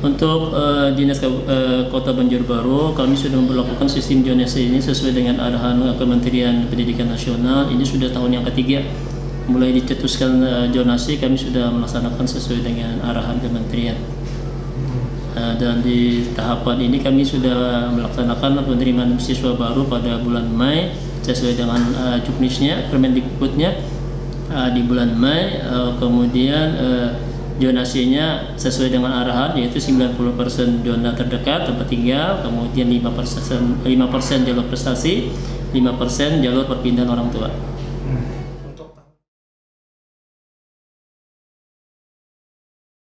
Untuk uh, Dinas uh, Kota Banjarbaru, kami sudah memperlakukan sistem zonasi ini sesuai dengan arahan Kementerian Pendidikan Nasional. Ini sudah tahun yang ketiga. Mulai dicetuskan uh, kami sudah melaksanakan sesuai dengan arahan Kementerian. Uh, dan di tahapan ini kami sudah melaksanakan penerimaan siswa baru pada bulan Mei sesuai dengan uh, juknisnya, Permendikbudnya uh, di bulan Mei. Uh, kemudian uh, Jonasinya sesuai dengan arahan yaitu 90% zona terdekat tempat tinggal, kemudian 5% 5% jalur prestasi, 5% jalur perpindahan orang tua.